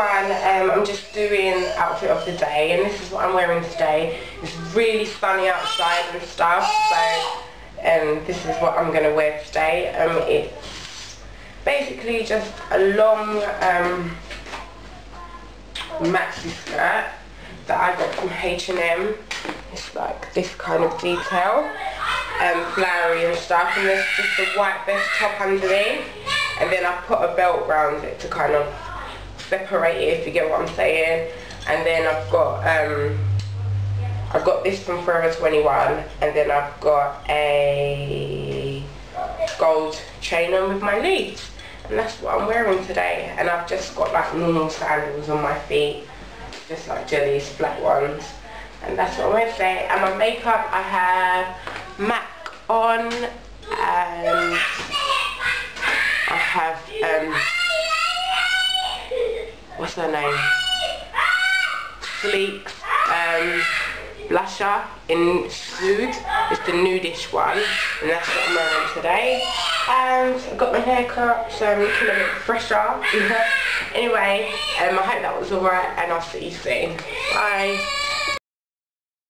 um, I'm just doing outfit of the day and this is what I'm wearing today. It's really sunny outside and stuff so um, this is what I'm going to wear today. Um, it's basically just a long um, maxi skirt that I got from H&M. It's like this kind of detail, um, flowery and stuff, and there's just a white vest top underneath, and then I put a belt around it to kind of separate it, if you get what I'm saying. And then I've got, um, I've got this from Forever 21, and then I've got a gold chain on with my leaves. And that's what I'm wearing today. And I've just got like normal sandals on my feet just like jellies, black ones. And that's what I'm going to say. And my makeup, I have MAC on and I have, um, her name? Sleek um, blusher in Nude. It's the nudish one. And that's what I'm wearing today. And I've got my hair cut, so I'm looking a bit fresher. anyway, um, I hope that was alright and I'll see you soon. Bye.